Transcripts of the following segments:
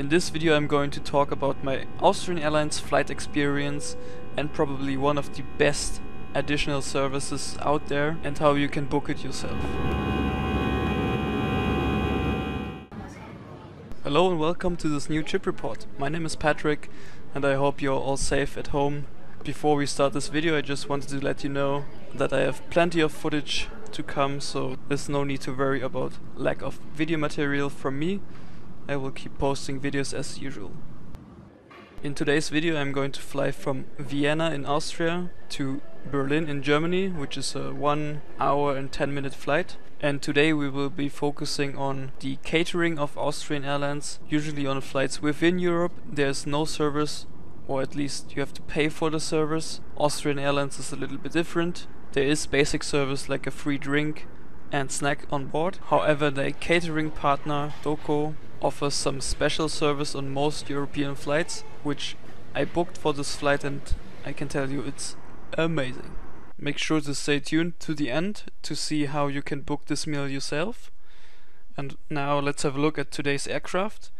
In this video I'm going to talk about my Austrian Airlines flight experience and probably one of the best additional services out there and how you can book it yourself. Hello and welcome to this new trip report. My name is Patrick and I hope you're all safe at home. Before we start this video I just wanted to let you know that I have plenty of footage to come so there's no need to worry about lack of video material from me. I will keep posting videos as usual. In today's video I'm going to fly from Vienna in Austria to Berlin in Germany, which is a 1 hour and 10 minute flight. And today we will be focusing on the catering of Austrian Airlines. Usually on flights within Europe there's no service or at least you have to pay for the service. Austrian Airlines is a little bit different. There is basic service like a free drink and snack on board. However, the catering partner DOCO offers some special service on most European flights, which I booked for this flight and I can tell you it's amazing. Make sure to stay tuned to the end to see how you can book this meal yourself. And now let's have a look at today's aircraft.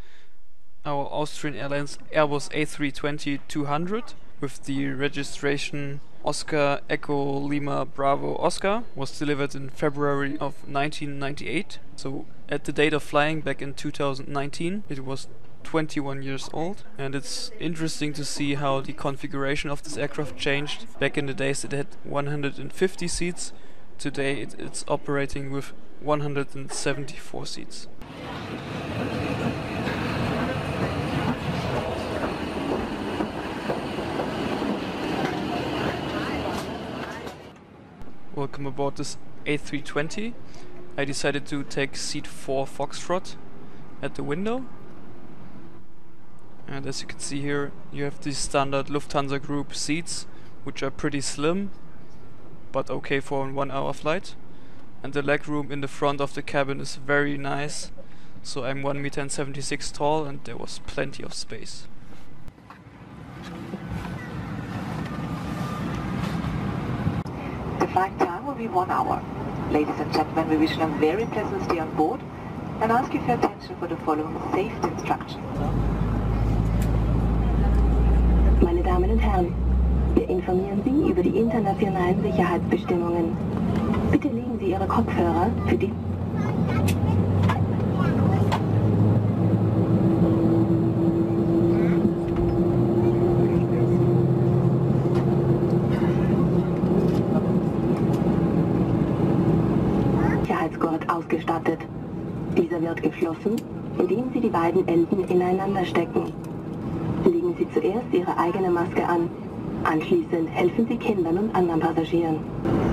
Our Austrian Airlines Airbus A320-200 with the registration Oscar Echo Lima Bravo Oscar was delivered in February of 1998. So at the date of flying back in 2019 it was 21 years old and it's interesting to see how the configuration of this aircraft changed. Back in the days it had 150 seats, today it, it's operating with 174 seats. Welcome aboard this A320. I decided to take seat 4 Foxtrot at the window. And as you can see here, you have the standard Lufthansa Group seats, which are pretty slim, but okay for a one hour flight. And the leg room in the front of the cabin is very nice. So I'm 1 meter and 76 tall and there was plenty of space. The be one hour. Ladies and gentlemen, we wish you a very pleasant stay on board and ask you for attention for the following safety instructions. Meine Damen und Herren, wir informieren Sie über die internationalen Sicherheitsbestimmungen. Bitte legen Sie Ihre Kopfhörer für die... ausgestattet. Dieser wird geschlossen, indem Sie die beiden Enden ineinander stecken. Legen Sie zuerst Ihre eigene Maske an. Anschließend helfen Sie Kindern und anderen Passagieren.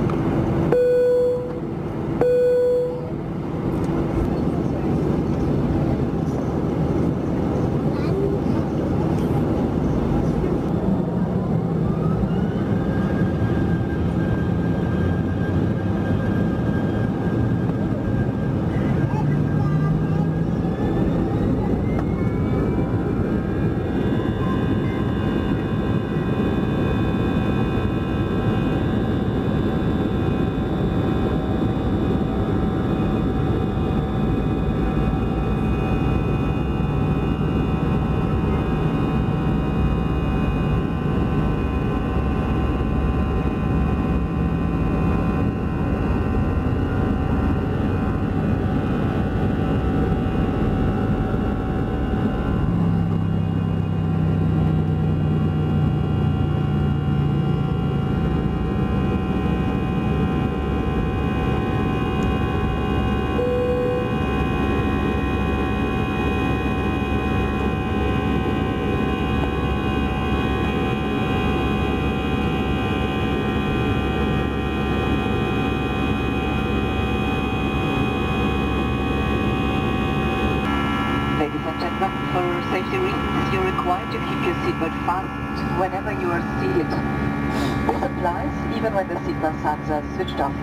Even when the seatbelt signs are switched off.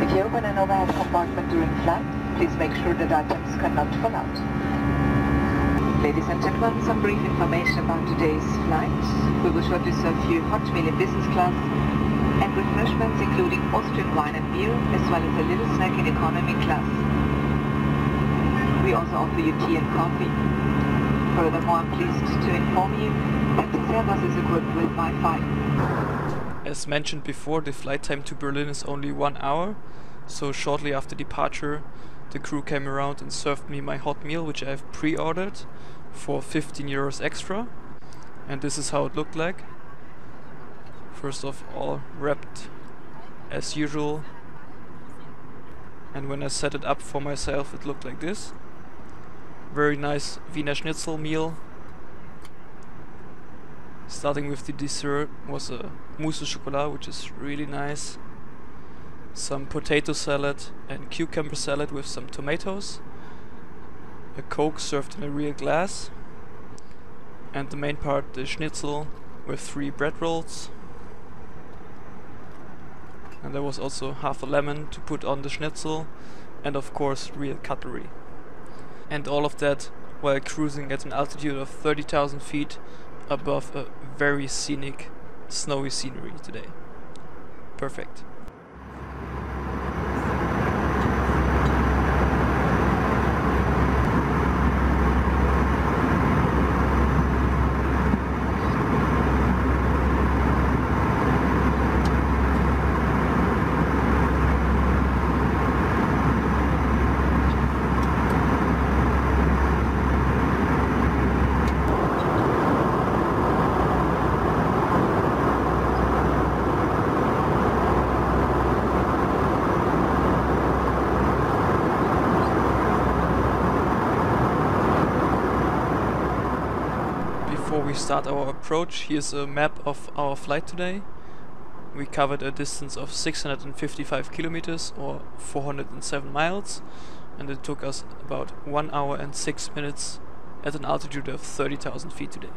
If you open an overhead compartment during flight, please make sure that items cannot fall out. Ladies and gentlemen, some brief information about today's flight. We will shortly serve you hot meal in business class and refreshments including Austrian wine and beer, as well as a little snack in economy class. We also offer you tea and coffee. Furthermore, I'm pleased to inform you that this Airbus is equipped with Wi-Fi. As mentioned before, the flight time to Berlin is only one hour, so shortly after departure, the crew came around and served me my hot meal, which I have pre-ordered for 15 euros extra. And this is how it looked like. First of all, wrapped as usual. And when I set it up for myself, it looked like this. Very nice Wiener Schnitzel meal. Starting with the dessert was a mousse au chocolat, which is really nice. Some potato salad and cucumber salad with some tomatoes. A coke served in a real glass. And the main part, the schnitzel with three bread rolls. And there was also half a lemon to put on the schnitzel. And of course, real cutlery and all of that while cruising at an altitude of 30,000 feet above a very scenic snowy scenery today. Perfect. Before we start our approach, here's a map of our flight today. We covered a distance of 655 kilometers or 407 miles, and it took us about 1 hour and 6 minutes at an altitude of 30,000 feet today.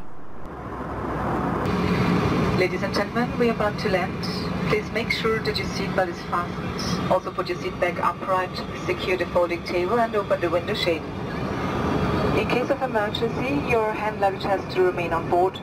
Ladies and gentlemen, we are about to land. Please make sure that your seatbelt is fastened. Also put your seat back upright, secure the folding table and open the window shade. In case of emergency, your hand luggage has to remain on board.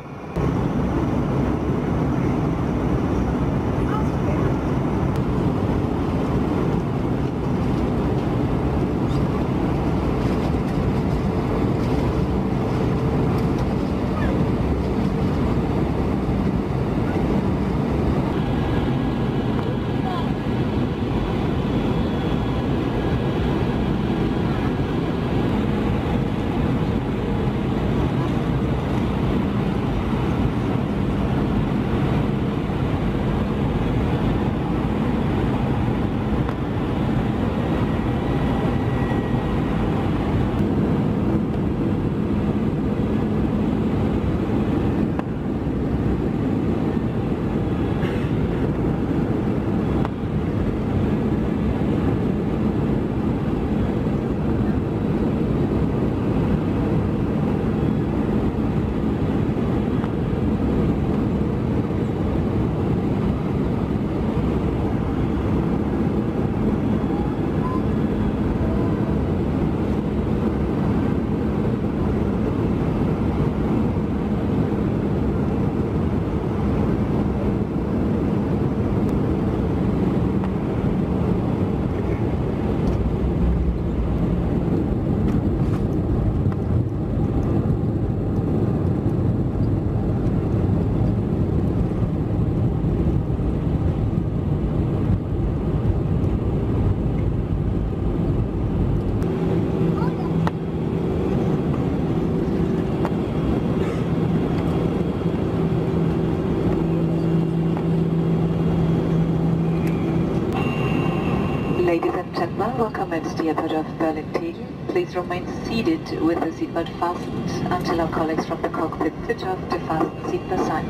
Ladies and gentlemen, welcome at the airport of Berlin-Tegel. Please remain seated with the seatbelt fastened until our colleagues from the cockpit switch off the fasten seatbelt sign.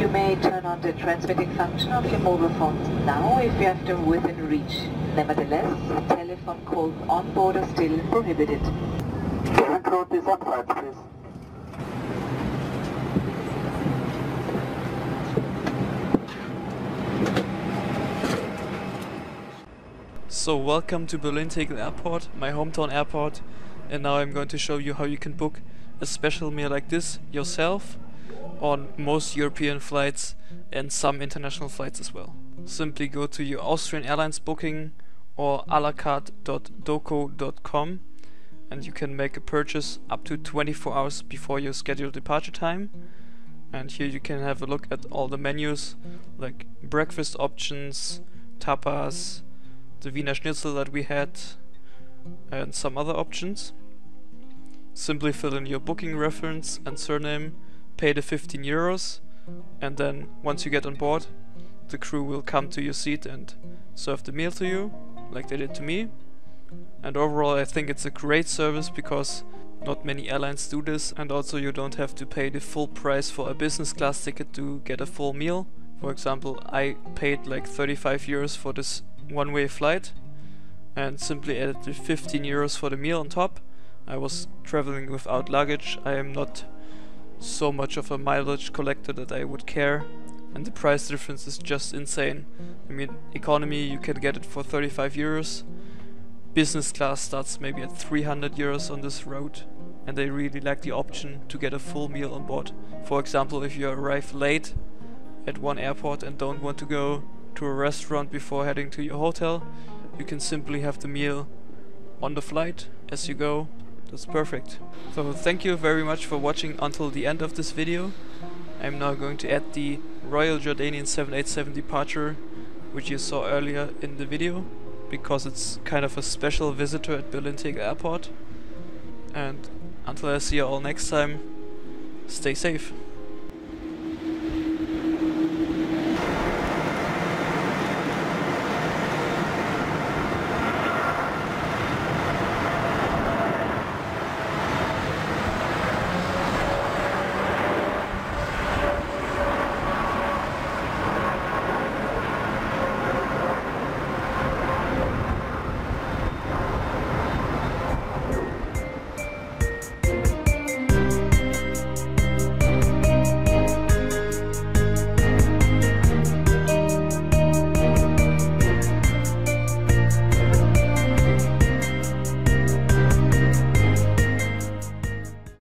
You may turn on the transmitting function of your mobile phones now if you have them within reach. Nevertheless, telephone calls on board are still prohibited. Current route is please. So welcome to Berlin Tegel Airport, my hometown airport, and now I'm going to show you how you can book a special meal like this yourself on most European flights and some international flights as well. Simply go to your Austrian Airlines booking or alacarte.doco.com and you can make a purchase up to 24 hours before your scheduled departure time. And here you can have a look at all the menus like breakfast options, tapas, the Wiener Schnitzel that we had, and some other options. Simply fill in your booking reference and surname, pay the 15 euros, and then once you get on board, the crew will come to your seat and serve the meal to you, like they did to me. And overall I think it's a great service because not many airlines do this and also you don't have to pay the full price for a business class ticket to get a full meal. For example, I paid like 35 euros for this one-way flight and simply added the 15 euros for the meal on top. I was traveling without luggage. I am not so much of a mileage collector that I would care and the price difference is just insane. I mean, economy you can get it for 35 euros business class starts maybe at 300 euros on this route and they really like the option to get a full meal on board. For example, if you arrive late at one airport and don't want to go to a restaurant before heading to your hotel, you can simply have the meal on the flight as you go. That's perfect. So thank you very much for watching until the end of this video. I'm now going to add the Royal Jordanian 787 departure which you saw earlier in the video because it's kind of a special visitor at Berlin Tegel Airport. And until I see you all next time, stay safe.